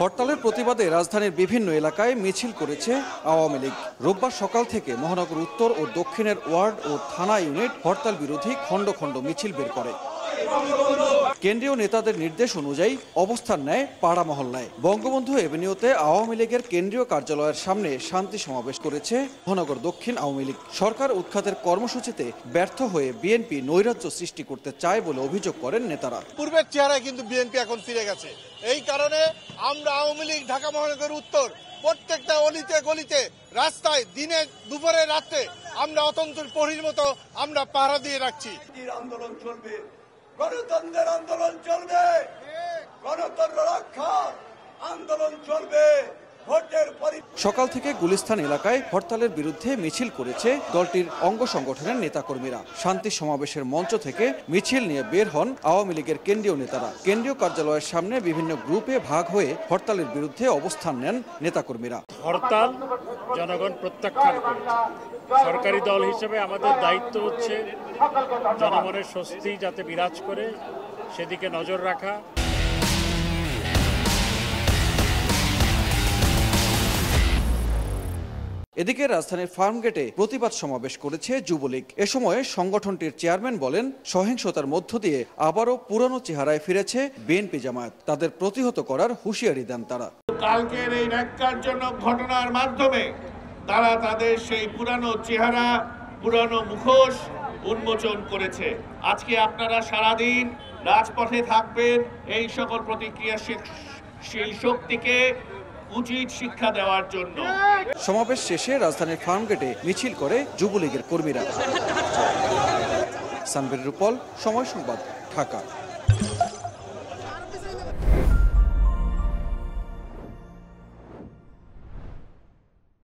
হরতালের প্রতিবাদে রাজধানীর বিভিন্ন এলাকায় মিছিল করেছে আওয়ামী লীগ। রোববার সকাল থেকে মহানগর উত্তর ও দক্ষিণের ওয়ার্ড ও থানা ইউনিট হরতাল বিরোধী খণ্ড খণ্ড মিছিল বের করে। কেন্দ্রীয় নেতাদের নির্দেশ অনুযায়ী অবস্থান নেয় পাড়া মহল্লায়। বঙ্গবন্ধু এভিনিউতে আওয়ামী লীগের কেন্দ্রীয় কার্যালয়ের সামনে শান্তি সমাবেশ করেছে মহানগর দক্ষিণ আওয়ামী লীগ। সরকার উৎখাতের কর্মসূচিতে ব্যর্থ হয়ে বিএনপি নৈরাজ্য সৃষ্টি করতে চায় বলে অভিযোগ করেন নেতারা। পূর্বের চেহারায় কিন্তু বিএনপি এখন ফিরে গেছে। এই কারণে আমরা আওয়ামী লীগ ঢাকা মহানগর উত্তর প্রত্যেকটা অলিতে গলিতে রাস্তায় দিনে দুপুরে রাত্রে আমরা অতন্ত্র প্রহরীর মতো আমরা পাহারা দিয়ে রাখছি। আন্দোলন চলবে গণতন্ত্রের আন্দোলন চলবে। গণতন্ত্র রক্ষা আন্দোলন চলবে। সকাল থেকে গুলিস্তান এলাকায় হরতালের বিরুদ্ধে মিছিল করেছে দলটির অঙ্গ সংগঠনের নেতাকর্মীরা। শান্তি সমাবেশের মঞ্চ থেকে মিছিল নিয়ে বের হন আওয়ামী লীগের কেন্দ্রীয় নেতারা। কেন্দ্রীয় কার্যালয়ের সামনে বিভিন্ন গ্রুপে ভাগ হয়ে হরতালের বিরুদ্ধে অবস্থান নেন নেতাকর্মীরা। হরতাল জনগণ প্রত্যাখ্যান করেছে। সরকারি দল হিসেবে আমাদের দায়িত্ব হচ্ছে জনগণের স্বস্তি যাতে বিরাজ করে সেদিকে নজর রাখা। এদিকে রাজধানীর ফার্মগেটে প্রতিবাদ সমাবেশ করেছে যুবলীগ। এ সময় সংগঠনটির চেয়ারম্যান বলেন, সহিংসতার মধ্য দিয়ে আবারও পুরনো চেহারায় ফিরেছে বিএনপি জামায়াত। তাদের প্রতিহত করার হুঁশিয়ারি দেন তারা। কালকের এই ন্যাক্কারজনক ঘটনার মাধ্যমে তারা তাদের সেই পুরানো চেহারা, পুরানো মুখোশ উন্মোচন করেছে। আজকে আপনারা সারাদিন রাজপথে থাকবেন, এই সকল প্রতিক্রিয়াশীল শীল শক্তিকে উচিত শিক্ষা দেওয়ার জন্য। সমাবেশ শেষে রাজধানীর ফার্মগেটে মিছিল করে যুবলীগের কর্মীরা। সানবির রূপল, সময় সংবাদ, ঢাকা।